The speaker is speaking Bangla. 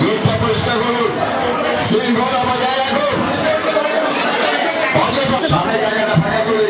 নেটটা পরিষ্কার করুন। শৃঙ্খলা বজায় রাখুন। সামনে জায়গাটা ফাঁকা করে